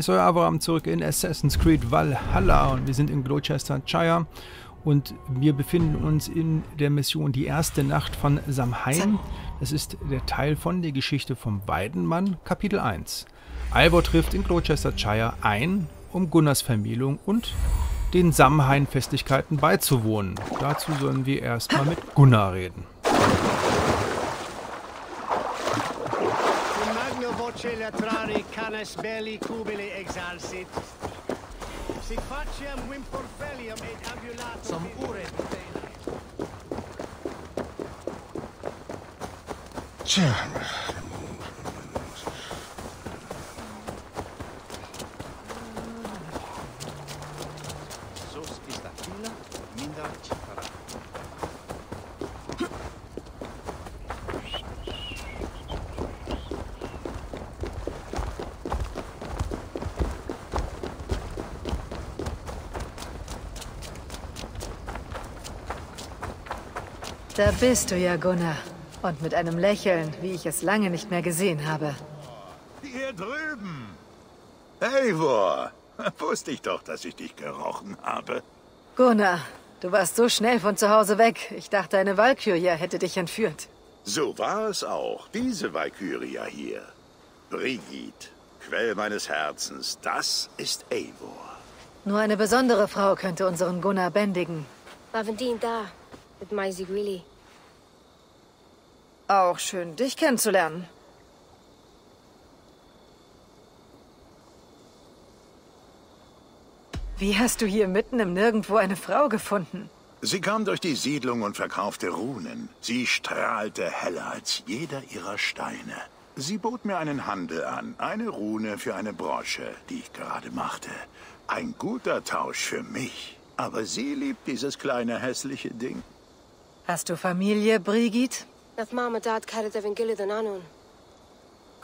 ist euer Avram zurück in Assassin's Creed Valhalla und wir sind in Gloucestershire und wir befinden uns in der Mission Die erste Nacht von Samhain. Das ist der Teil von der Geschichte vom Weidenmann, Kapitel 1. Albert trifft in Gloucestershire ein, um Gunnars Vermählung und den Samhain-Festlichkeiten beizuwohnen. Dazu sollen wir erstmal mit Gunnar reden. Latrari canes belli cubili exalsit. Sic faciem wimporfelium et ambulatum... Som ure Tja, Da bist du ja, Gunnar. Und mit einem Lächeln, wie ich es lange nicht mehr gesehen habe. Hier drüben. Eivor, wusste ich doch, dass ich dich gerochen habe. Gunnar, du warst so schnell von zu Hause weg. Ich dachte, eine Valkyria hätte dich entführt. So war es auch. Diese Valkyria hier. Brigitte, Quell meines Herzens, das ist Eivor. Nur eine besondere Frau könnte unseren Gunnar bändigen. Lavendine da, mit Maisie Greeley. Auch schön, dich kennenzulernen. Wie hast du hier mitten im Nirgendwo eine Frau gefunden? Sie kam durch die Siedlung und verkaufte Runen. Sie strahlte heller als jeder ihrer Steine. Sie bot mir einen Handel an, eine Rune für eine Brosche, die ich gerade machte. Ein guter Tausch für mich. Aber sie liebt dieses kleine hässliche Ding. Hast du Familie, Brigitte? Nath mam a dad cered efo'n gilydd yn anwn.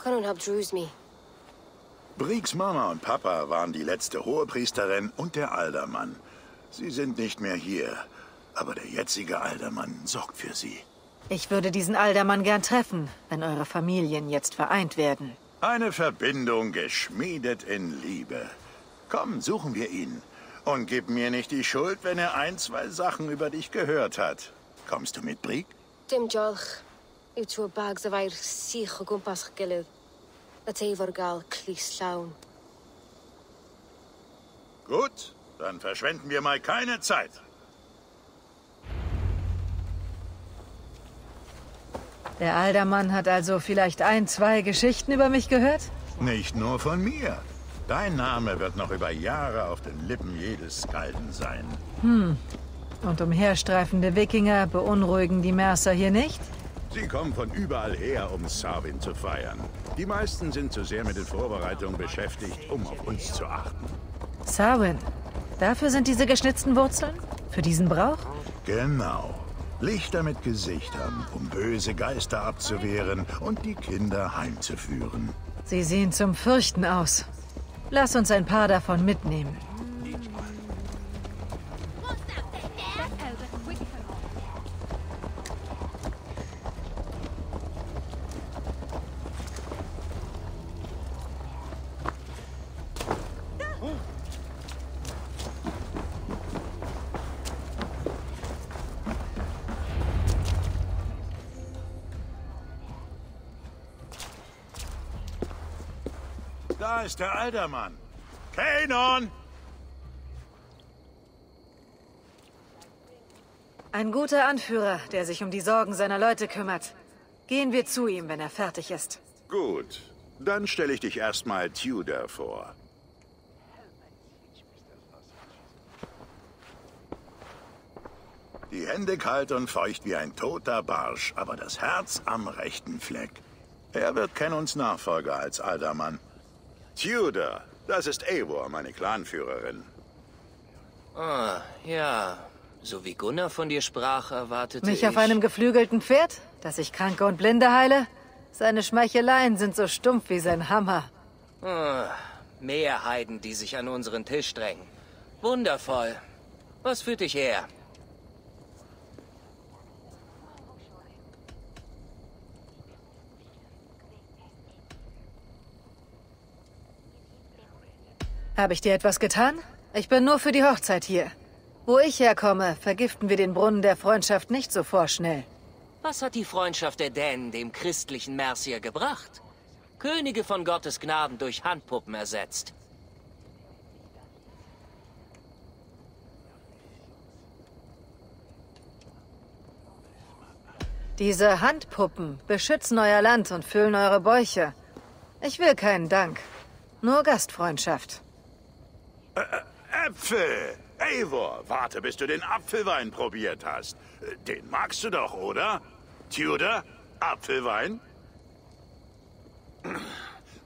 Können hab drws mi. Briegs Mama und Papa waren die letzte Hohepriesterin und der Aldermann. Sie sind nicht mehr hier, aber der jetzige Aldermann sorgt für sie. Ich würde diesen Aldermann gern treffen, wenn eure Familien jetzt vereint werden. Eine Verbindung geschmiedet in Liebe. Komm, suchen wir ihn. Und gib mir nicht die Schuld, wenn er ein, zwei Sachen über dich gehört hat. Kommst du mit, Brieg? Dim diolch. Yw trwy bags o fair sych o gwmpas eich gilydd. A teifor gael clis llawn. Gut, dann verschwenden wir mal keine Zeit. Der Aldermann hat also vielleicht ein, zwei Geschichten über mich gehört? Nicht nur von mir. Dein Name wird noch über Jahre auf den Lippen jedes Skalden sein. Hm. Und umherstreifende Wikinger beunruhigen die Mercer hier nicht? Sie kommen von überall her, um Sarwin zu feiern. Die meisten sind zu sehr mit den Vorbereitungen beschäftigt, um auf uns zu achten. Sarwin? Dafür sind diese geschnitzten Wurzeln? Für diesen Brauch? Genau. Lichter mit Gesichtern, um böse Geister abzuwehren und die Kinder heimzuführen. Sie sehen zum Fürchten aus. Lass uns ein paar davon mitnehmen. Da ist der Aldermann. Kanon! Ein guter Anführer, der sich um die Sorgen seiner Leute kümmert. Gehen wir zu ihm, wenn er fertig ist. Gut. Dann stelle ich dich erstmal Tudor vor. Die Hände kalt und feucht wie ein toter Barsch, aber das Herz am rechten Fleck. Er wird Kennons Nachfolger als Aldermann. Tudor, das ist Eivor, meine Clanführerin. Ah, ja. So wie Gunnar von dir sprach, erwartete Mich ich... auf einem geflügelten Pferd? Dass ich Kranke und Blinde heile? Seine Schmeicheleien sind so stumpf wie sein Hammer. Ah, mehr Heiden, die sich an unseren Tisch drängen. Wundervoll. Was führt dich her? Habe ich dir etwas getan? Ich bin nur für die Hochzeit hier. Wo ich herkomme, vergiften wir den Brunnen der Freundschaft nicht so vorschnell. Was hat die Freundschaft der Dänen dem christlichen Mercier gebracht? Könige von Gottes Gnaden durch Handpuppen ersetzt. Diese Handpuppen beschützen euer Land und füllen eure Bäuche. Ich will keinen Dank. Nur Gastfreundschaft. Äpfel! Eivor, warte, bis du den Apfelwein probiert hast. Den magst du doch, oder? Tudor, Apfelwein?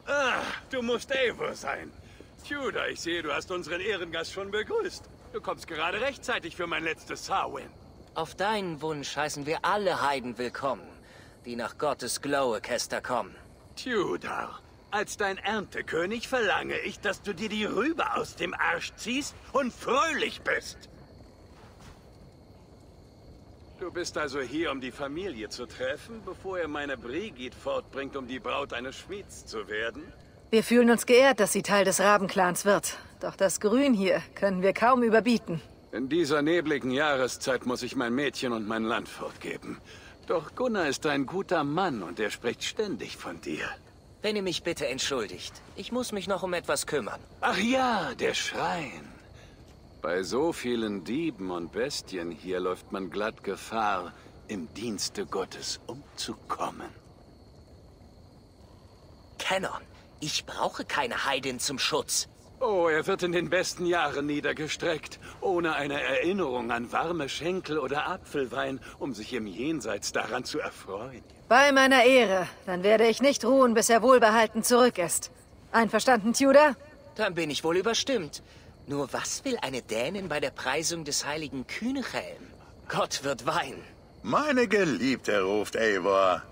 Ah, du musst Eivor sein. Tudor, ich sehe, du hast unseren Ehrengast schon begrüßt. Du kommst gerade rechtzeitig für mein letztes Sarwin. Auf deinen Wunsch heißen wir alle Heiden willkommen, die nach Gottes Glow-Orchester kommen. Tudor, als dein Erntekönig verlange ich, dass du dir die Rübe aus dem Arsch ziehst und fröhlich bist. Du bist also hier, um die Familie zu treffen, bevor er meine Brigid fortbringt, um die Braut eines Schmieds zu werden? Wir fühlen uns geehrt, dass sie Teil des Rabenclans wird. Doch das Grün hier können wir kaum überbieten. In dieser nebligen Jahreszeit muss ich mein Mädchen und mein Land fortgeben. Doch Gunnar ist ein guter Mann und er spricht ständig von dir. Wenn ihr mich bitte entschuldigt, ich muss mich noch um etwas kümmern. Ach ja, der Schrein. Bei so vielen Dieben und Bestien hier läuft man glatt Gefahr, im Dienste Gottes umzukommen. Canon, ich brauche keine Heidin zum Schutz. Oh, er wird in den besten Jahren niedergestreckt, ohne eine Erinnerung an warme Schenkel oder Apfelwein, um sich im Jenseits daran zu erfreuen. Bei meiner Ehre. Dann werde ich nicht ruhen, bis er wohlbehalten zurück ist. Einverstanden, Tudor? Dann bin ich wohl überstimmt. Nur was will eine Dänin bei der Preisung des heiligen Kühnechelm? Gott wird weinen. Meine Geliebte, ruft Eivor.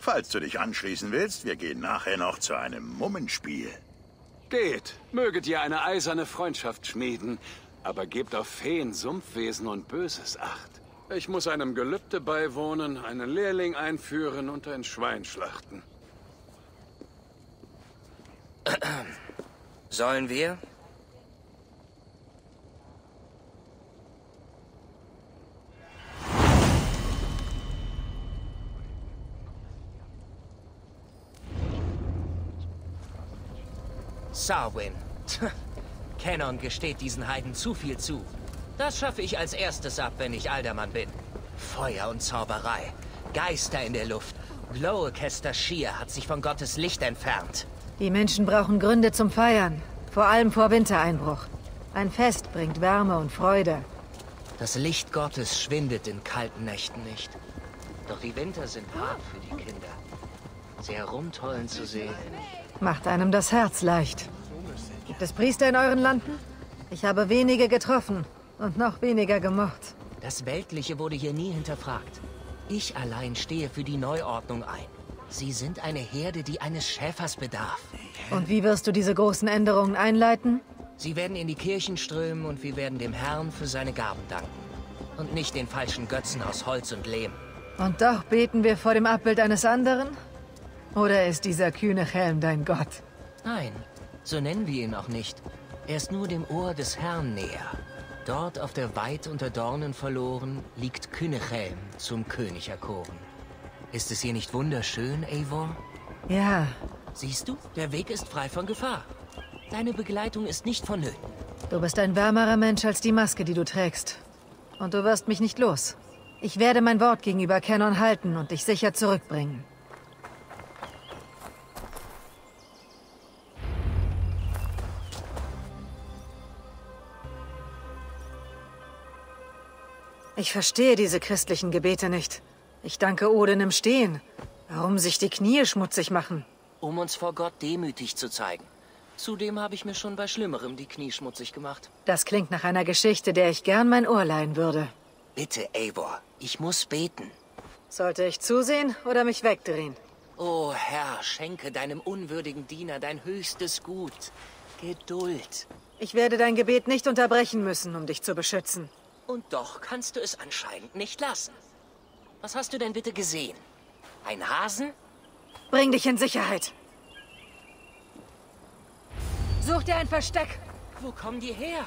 Falls du dich anschließen willst, wir gehen nachher noch zu einem Mummenspiel. Geht, möget ihr eine eiserne Freundschaft schmieden, aber gebt auf Feen, Sumpfwesen und Böses acht. Ich muss einem Gelübde beiwohnen, einen Lehrling einführen und ein Schwein schlachten. Sollen wir? Sarwin. Canon gesteht diesen Heiden zu viel zu. Das schaffe ich als erstes ab, wenn ich Aldermann bin. Feuer und Zauberei. Geister in der Luft. Glow-Orchester Schier hat sich von Gottes Licht entfernt. Die Menschen brauchen Gründe zum Feiern. Vor allem vor Wintereinbruch. Ein Fest bringt Wärme und Freude. Das Licht Gottes schwindet in kalten Nächten nicht. Doch die Winter sind hart für die Kinder. Sie herumtollen zu sehen. Macht einem das Herz leicht. Gibt es Priester in euren Landen? Ich habe wenige getroffen und noch weniger gemocht. Das Weltliche wurde hier nie hinterfragt. Ich allein stehe für die Neuordnung ein. Sie sind eine Herde, die eines Schäfers bedarf. Und wie wirst du diese großen Änderungen einleiten? Sie werden in die Kirchen strömen und wir werden dem Herrn für seine Gaben danken. Und nicht den falschen Götzen aus Holz und Lehm. Und doch beten wir vor dem Abbild eines anderen? Oder ist dieser kühne Helm dein Gott? Nein, so nennen wir ihn auch nicht. Er ist nur dem Ohr des Herrn näher. Dort auf der Weit unter Dornen verloren liegt Kynechelm zum König erkoren. Ist es hier nicht wunderschön, Eivor? Ja, Siehst du, der Weg ist frei von Gefahr. Deine Begleitung ist nicht vonnöten. du bist ein wärmerer Mensch als die Maske, die du trägst. Und du wirst mich nicht los. Ich werde mein Wort gegenüber Canon halten und dich sicher zurückbringen. Ich verstehe diese christlichen Gebete nicht. Ich danke Odin im Stehen. Warum sich die Knie schmutzig machen? Um uns vor Gott demütig zu zeigen. Zudem habe ich mir schon bei Schlimmerem die Knie schmutzig gemacht. Das klingt nach einer Geschichte, der ich gern mein Ohr leihen würde. Bitte, Eivor, ich muss beten. Sollte ich zusehen oder mich wegdrehen? O Herr, schenke deinem unwürdigen Diener dein höchstes Gut. Geduld. Ich werde dein Gebet nicht unterbrechen müssen, um dich zu beschützen. Und doch kannst du es anscheinend nicht lassen. Was hast du denn bitte gesehen? Ein Hasen? Bring dich in Sicherheit. Such dir ein Versteck. Wo kommen die her?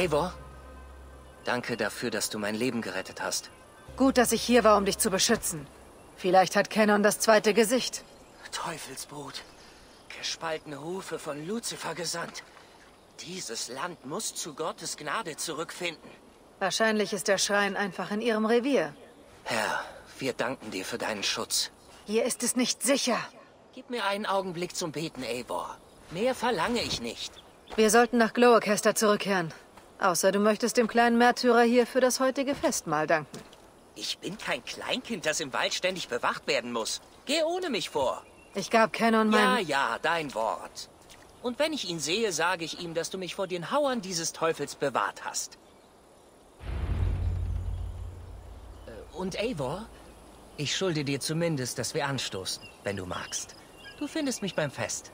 Eivor, danke dafür, dass du mein Leben gerettet hast. Gut, dass ich hier war, um dich zu beschützen. Vielleicht hat Canon das zweite Gesicht. Teufelsbrut. Gespaltene Hufe von Lucifer gesandt. Dieses Land muss zu Gottes Gnade zurückfinden. Wahrscheinlich ist der Schrein einfach in ihrem Revier. Herr, wir danken dir für deinen Schutz. Hier ist es nicht sicher. Gib mir einen Augenblick zum Beten, Eivor. Mehr verlange ich nicht. Wir sollten nach Glowacaster zurückkehren. Außer du möchtest dem kleinen Märtyrer hier für das heutige Festmahl danken. Ich bin kein Kleinkind, das im Wald ständig bewacht werden muss. Geh ohne mich vor. Ich gab Canon Ja, mein... ja, dein Wort. Und wenn ich ihn sehe, sage ich ihm, dass du mich vor den Hauern dieses Teufels bewahrt hast. Äh, Und Eivor, ich schulde dir zumindest, dass wir anstoßen, wenn du magst. Du findest mich beim Fest.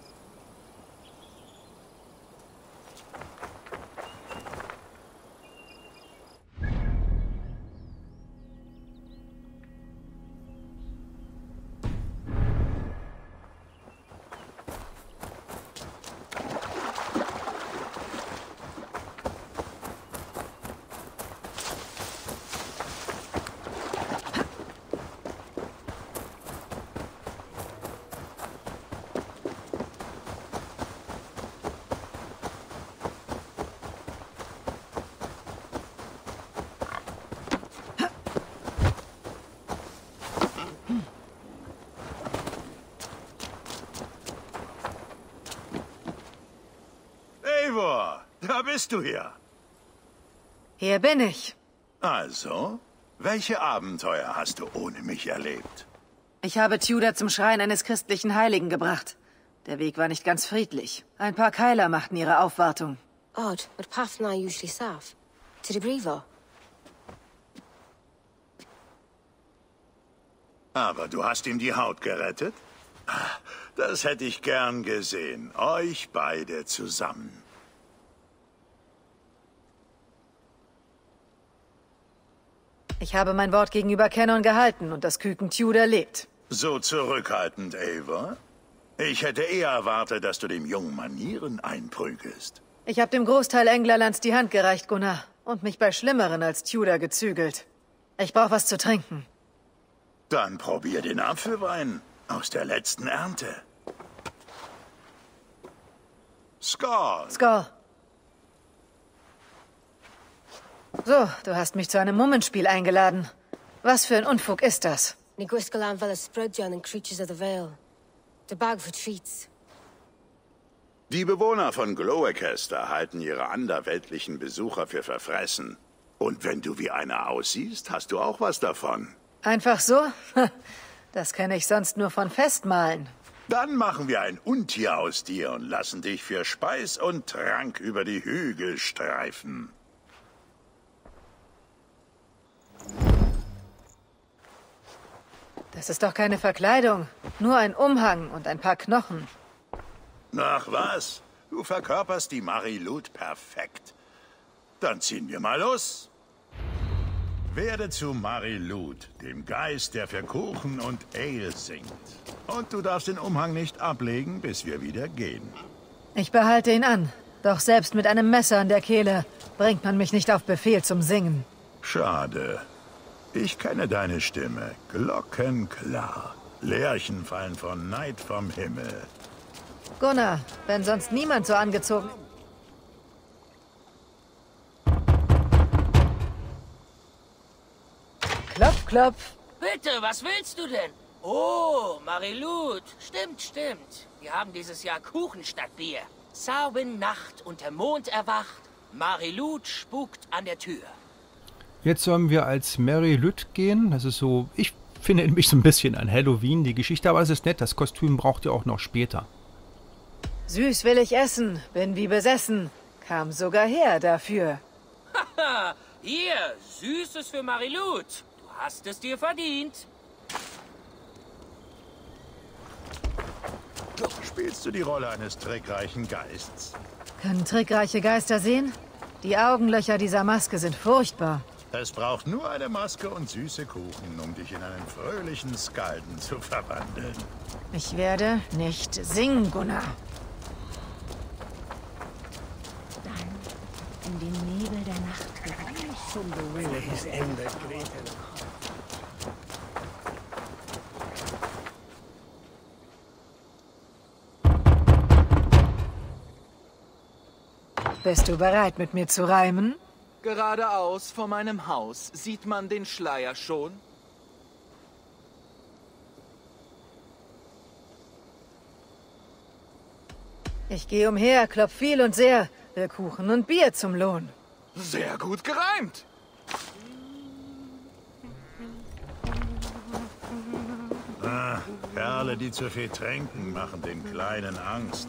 Bist du ja. Hier bin ich. Also, welche Abenteuer hast du ohne mich erlebt? Ich habe Tudor zum Schrein eines christlichen Heiligen gebracht. Der Weg war nicht ganz friedlich. Ein paar Keiler machten ihre Aufwartung. Odd, mae'r path na usually saff. To the brifo. Aber du hast ihm die Haut gerettet? Ah, Das hätte ich gern gesehen. Euch beide zusammen. Ich habe mein Wort gegenüber Canon gehalten und das Küken Tudor lebt. So zurückhaltend, Eivor? Ich hätte eher erwartet, dass du dem Jungen Manieren einprügelst. Ich habe dem Großteil Englerlands die Hand gereicht, Gunnar. Und mich bei Schlimmeren als Tudor gezügelt. Ich brauche was zu trinken. Dann probier den Apfelwein aus der letzten Ernte. Skull. Skull. So, du hast mich zu einem Mummenspiel eingeladen. Was für ein Unfug ist das? Ni gwisgo lan fel ysbrydion and creatures of the Vale. The bag for treats. Die Bewohner von Glowacaster halten ihre anderweltlichen Besucher für verfressen. Und wenn du wie einer aussiehst, hast du auch was davon. Einfach so? Das kenne ich sonst nur von Festmahlen. Dann machen wir ein Untier aus dir und lassen dich für Speis und Trank über die Hügel streifen. Das ist doch keine Verkleidung. Nur ein Umhang und ein paar Knochen. Ach was, du verkörperst die Marilud perfekt. Dann ziehen wir mal los. Werde zu Marilud, dem Geist, der für Kuchen und Ale singt. Und du darfst den Umhang nicht ablegen, bis wir wieder gehen. Ich behalte ihn an. Doch selbst mit einem Messer an der Kehle bringt man mich nicht auf Befehl zum Singen. Schade. Ich kenne deine Stimme. Glockenklar. Lerchen fallen von Neid vom Himmel. Gunnar, wenn sonst niemand so angezogen... klopf. Bitte, was willst du denn? Oh, Marilut. Stimmt, stimmt. Wir haben dieses Jahr Kuchen statt Bier. Sauben Nacht und der Mond erwacht. Marilut spukt an der Tür. Jetzt sollen wir als Mary Lütt gehen. Das ist so, ich finde nämlich so ein bisschen an Halloween die Geschichte, aber es ist nett. Das Kostüm braucht ihr auch noch später. Süß will ich essen, bin wie besessen. Kam sogar her dafür. Haha, hier, Süßes für Marilut. Du hast es dir verdient. Spielst du die Rolle eines trickreichen Geists? Können trickreiche Geister sehen? Die Augenlöcher dieser Maske sind furchtbar. Es braucht nur eine Maske und süße Kuchen, um dich in einen fröhlichen Skalden zu verwandeln. Ich werde nicht singen, Gunnar. Dann in den Nebel der Nacht zum Bist du bereit, mit mir zu reimen? Geradeaus vor meinem Haus sieht man den Schleier schon. Ich gehe umher, klopf viel und sehr, will Kuchen und Bier zum Lohn. Sehr gut gereimt. Ah, Kerle, die zu viel trinken, machen den Kleinen Angst.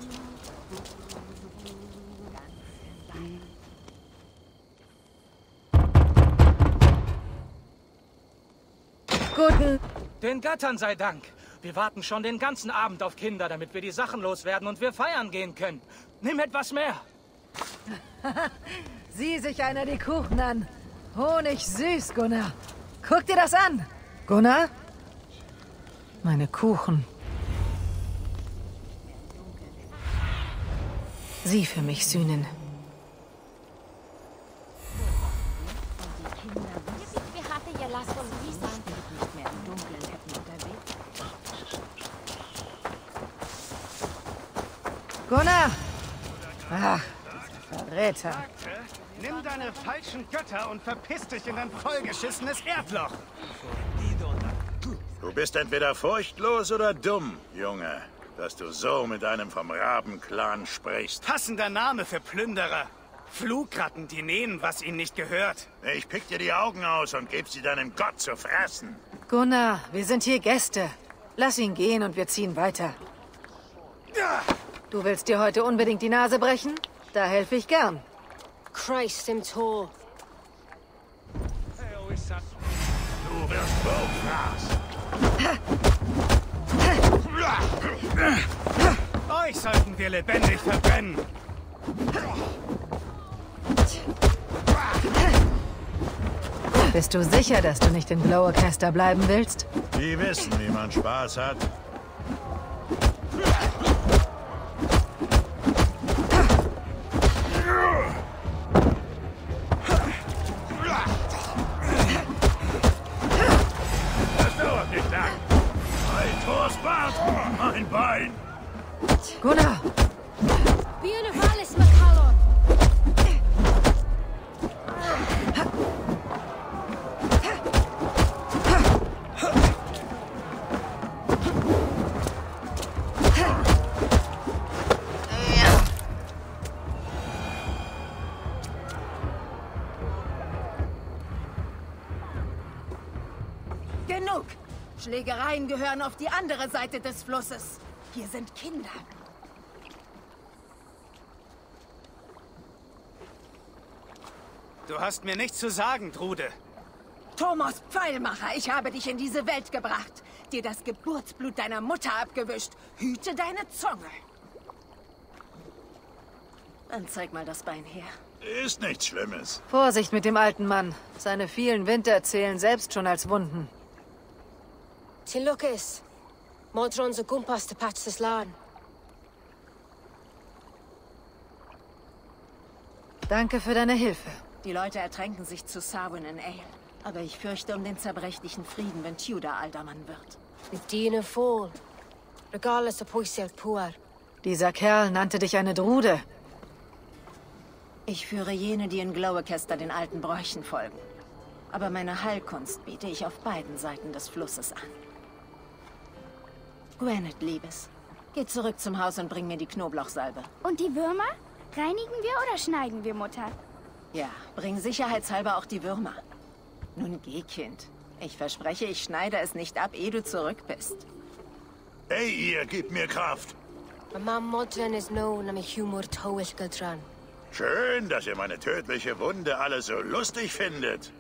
Guten... Den Gattern sei Dank. Wir warten schon den ganzen Abend auf Kinder, damit wir die Sachen loswerden und wir feiern gehen können. Nimm etwas mehr. Sieh sich einer die Kuchen an. Honig süß, Gunnar. Guck dir das an. Gunnar? Meine Kuchen. Sieh für mich sühnen. Verräter. Nimm deine falschen Götter und verpiss dich in dein vollgeschissenes Erdloch. Du bist entweder furchtlos oder dumm, Junge, dass du so mit einem vom Rabenclan sprichst. Passender Name für Plünderer. Flugratten, die nehmen, was ihnen nicht gehört. Ich pick dir die Augen aus und geb sie deinem Gott zu fressen. Gunnar, wir sind hier Gäste. Lass ihn gehen und wir ziehen weiter. Du willst dir heute unbedingt die Nase brechen? Da helfe ich gern. Christ im Tor. Du wirst. Euch sollten wir lebendig verbrennen. Bist du sicher, dass du nicht in Glowercaster bleiben willst? Die wissen, wie man Spaß hat. Gunnar! Beautiful McCallum. Genug! Schlägereien gehören auf die andere Seite des Flusses. Hier sind Kinder. Du hast mir nichts zu sagen, Trude. Thomas Pfeilmacher, ich habe dich in diese Welt gebracht. Dir das Geburtsblut deiner Mutter abgewischt. Hüte deine Zunge. Dann zeig mal das Bein her. Ist nichts Schlimmes. Vorsicht mit dem alten Mann. Seine vielen Winter zählen selbst schon als Wunden. Till Lucas. Montrons o gwmpas dy patch ys lan. Danke für deine Hilfe. Die Leute ertränken sich zu Sarwin in Ale. Aber ich fürchte um den zerbrechlichen Frieden, wenn Tudor Aldermann wird. Bydd dyn yn ffôl. Regardless o pwysig pŵer. Dieser Kerl nannte dich eine Drude. Ich führe jene, die in Glowercaster den alten Bräuchen folgen. Aber meine Heilkunst biete ich auf beiden Seiten des Flusses an. Gwennet, Liebes. Geh zurück zum Haus und bring mir die Knoblauchsalbe. Und die Würmer? Reinigen wir oder schneiden wir, Mutter? Ja, bring sicherheitshalber auch die Würmer. Nun geh, Kind. Ich verspreche, ich schneide es nicht ab, ehe du zurück bist. Hey, ihr, gebt mir Kraft. Schön, dass ihr meine tödliche Wunde alle so lustig findet.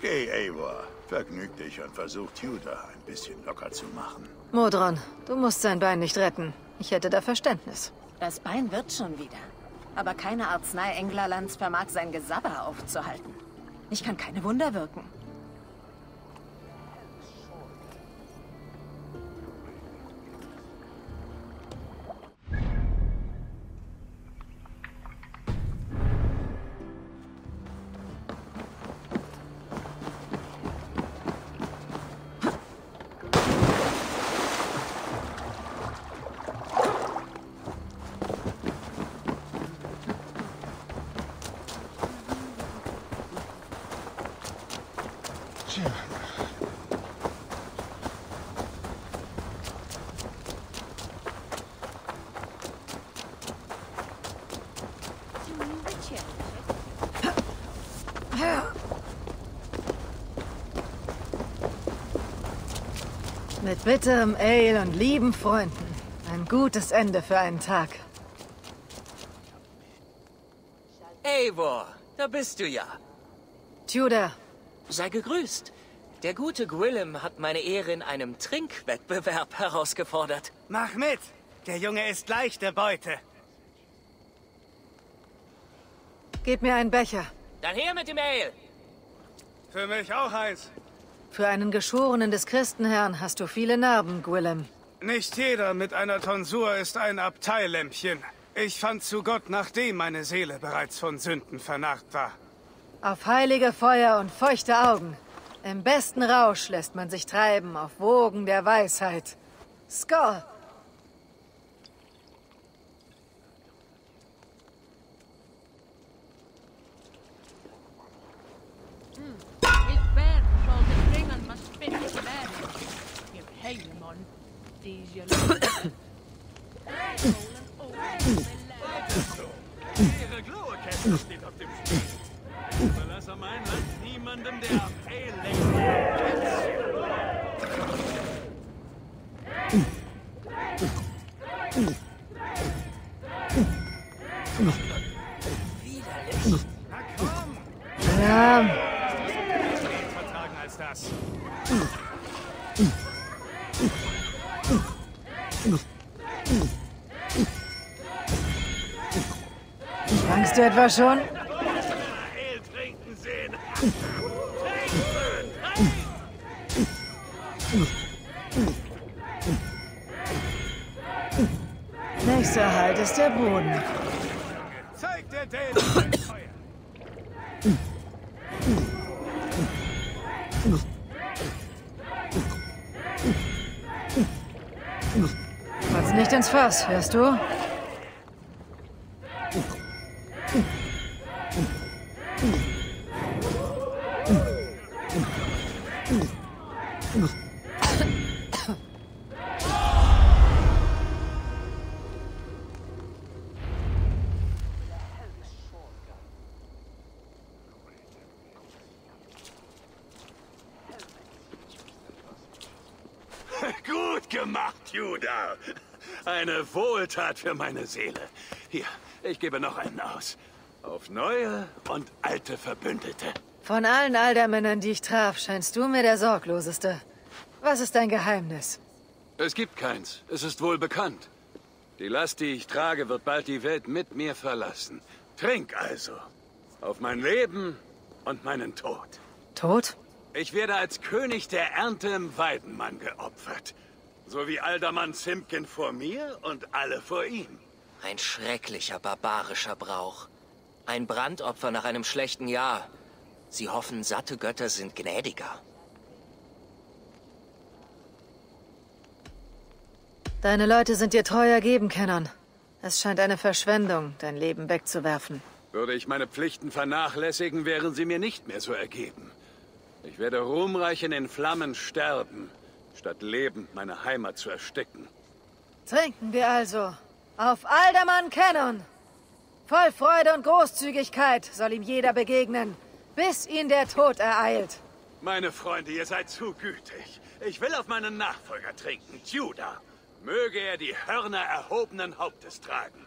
Geh, Eivor. Vergnüg dich und versuch Tudor ein bisschen locker zu machen. Modron, du musst sein Bein nicht retten. Ich hätte da Verständnis. Das Bein wird schon wieder. Aber keine Arznei Englerlands vermag sein Gesabber aufzuhalten. Ich kann keine Wunder wirken. Mit bitterem Ale und lieben Freunden. Ein gutes Ende für einen Tag. Eivor, da bist du ja. Tudor. Sei gegrüßt. Der gute Gwillem hat meine Ehre in einem Trinkwettbewerb herausgefordert. Mach mit! Der Junge ist leichte Beute. Gib mir einen Becher. Dann her mit dem Ale. Für mich auch eins. Für einen Geschworenen des Christenherrn hast du viele Narben, Gwillem. Nicht jeder mit einer Tonsur ist ein Abteilämpchen. Ich fand zu Gott, nachdem meine Seele bereits von Sünden vernarrt war. Auf heilige Feuer und feuchte Augen. Im besten Rausch lässt man sich treiben auf Wogen der Weisheit. Skoll! Deze Ihre Etwa schon? Nächster Halt ist der Boden. Kotz nicht ins Fass, hörst du? Eine Wohltat für meine Seele. Hier, ich gebe noch einen aus. Auf neue und alte Verbündete. Von allen Aldermännern, die ich traf, scheinst du mir der sorgloseste. Was ist dein Geheimnis? Es gibt keins. Es ist wohl bekannt. Die Last, die ich trage, wird bald die Welt mit mir verlassen. Trink also. Auf mein Leben und meinen Tod. Tod? Ich werde als König der Ernte im Weidenmann geopfert. So wie Aldermann Simpkin vor mir und alle vor ihm. Ein schrecklicher, barbarischer Brauch. Ein Brandopfer nach einem schlechten Jahr. Sie hoffen, satte Götter sind gnädiger. Deine Leute sind dir treu ergeben, Kennon. Es scheint eine Verschwendung, dein Leben wegzuwerfen. Würde ich meine Pflichten vernachlässigen, wären sie mir nicht mehr so ergeben. Ich werde ruhmreich in den Flammen sterben, statt lebend meine Heimat zu ersticken. Trinken wir also. Auf Alderman Cannon. Voll Freude und Großzügigkeit soll ihm jeder begegnen, bis ihn der Tod ereilt. Meine Freunde, ihr seid zu gütig. Ich will auf meinen Nachfolger trinken, Judah. Möge er die Hörner erhobenen Hauptes tragen.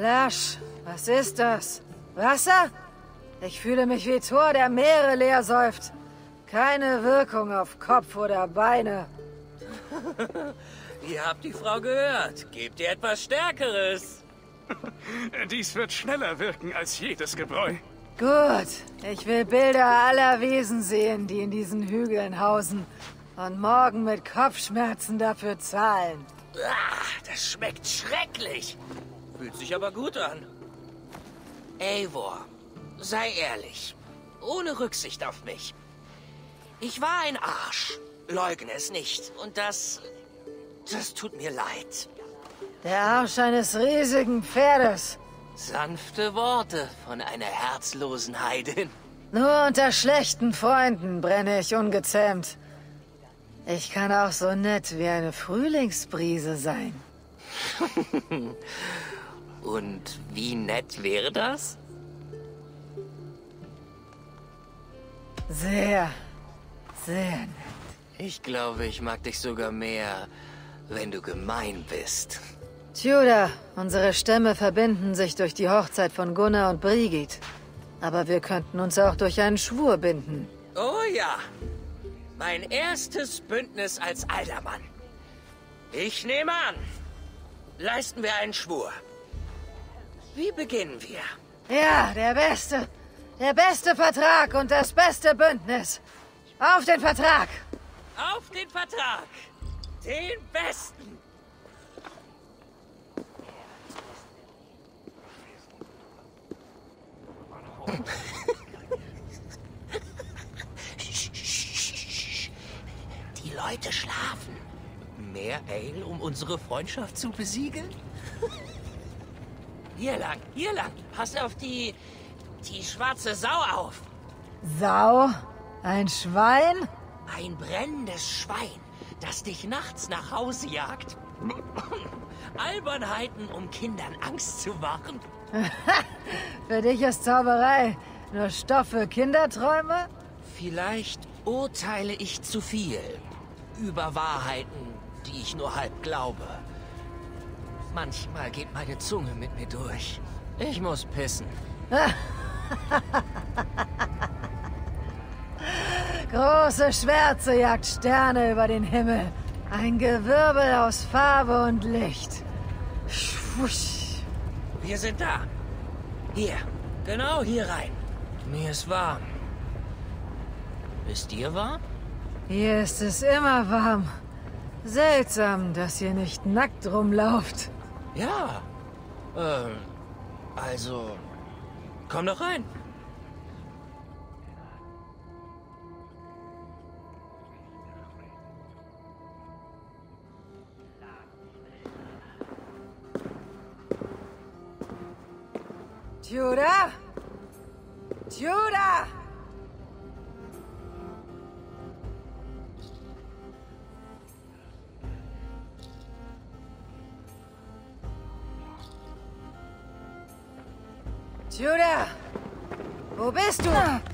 Lasch, was ist das? Wasser? Ich fühle mich wie Thor, der Meere leer säuft. Keine Wirkung auf Kopf oder Beine. Ihr habt die Frau gehört. Gebt ihr etwas Stärkeres. Dies wird schneller wirken als jedes Gebräu. Gut, ich will Bilder aller Wesen sehen, die in diesen Hügeln hausen. Und morgen mit Kopfschmerzen dafür zahlen. Ah, das schmeckt schrecklich. Fühlt sich aber gut an. Eivor, sei ehrlich. Ohne Rücksicht auf mich. Ich war ein Arsch. Leugne es nicht. Und das... Das tut mir leid. Der Arsch eines riesigen Pferdes. Sanfte Worte von einer herzlosen Heidin. Nur unter schlechten Freunden brenne ich ungezähmt. Ich kann auch so nett wie eine Frühlingsbrise sein. Und wie nett wäre das? Sehr, sehr nett. Ich glaube, ich mag dich sogar mehr, wenn du gemein bist. Tudor, unsere Stämme verbinden sich durch die Hochzeit von Gunnar und Brigid. Aber wir könnten uns auch durch einen Schwur binden. Oh ja. Mein erstes Bündnis als Aldermann. Ich nehme an. Leisten wir einen Schwur. Wie beginnen wir? Ja, der beste. Der beste Vertrag und das beste Bündnis. Auf den Vertrag! Auf den Vertrag! Den besten! Die Leute schlafen. Mehr Ale, um unsere Freundschaft zu besiegeln? Hier lang, hier lang. Pass auf die... die schwarze Sau auf. Sau? Ein Schwein? Ein brennendes Schwein, das dich nachts nach Hause jagt. Albernheiten, um Kindern Angst zu machen. Für dich ist Zauberei nur Stoff für Kinderträume? Vielleicht urteile ich zu viel über Wahrheiten, die ich nur halb glaube. Manchmal geht meine Zunge mit mir durch. Ich muss pissen. Große Schwärze jagt Sterne über den Himmel. Ein Gewirbel aus Farbe und Licht. Schwusch. Wir sind da. Hier. Genau hier rein. Mir ist warm. Ist dir warm? Hier ist es immer warm. Seltsam, dass ihr nicht nackt rumlauft. Ja. Ähm, also, komm doch rein. Tudor? Tudor! Tudor! Wo bist du?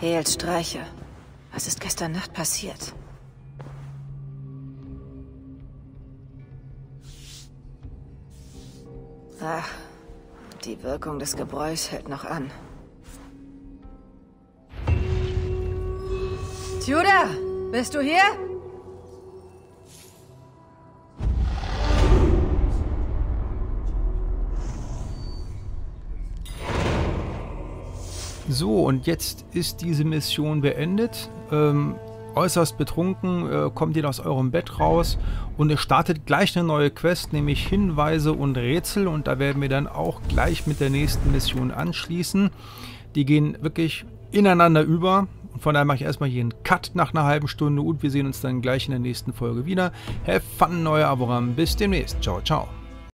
Heels Streiche. Was ist gestern Nacht passiert? Ach, die Wirkung des Gebräus hält noch an. Tudor, bist du hier? So, und jetzt ist diese Mission beendet. Ähm, äußerst betrunken äh, kommt ihr aus eurem Bett raus und es startet gleich eine neue Quest, nämlich Hinweise und Rätsel. Und da werden wir dann auch gleich mit der nächsten Mission anschließen. Die gehen wirklich ineinander über. Und von daher mache ich erstmal hier einen Cut nach einer halben Stunde und wir sehen uns dann gleich in der nächsten Folge wieder. Have fun, neuer Aboram. Bis demnächst. Ciao, ciao.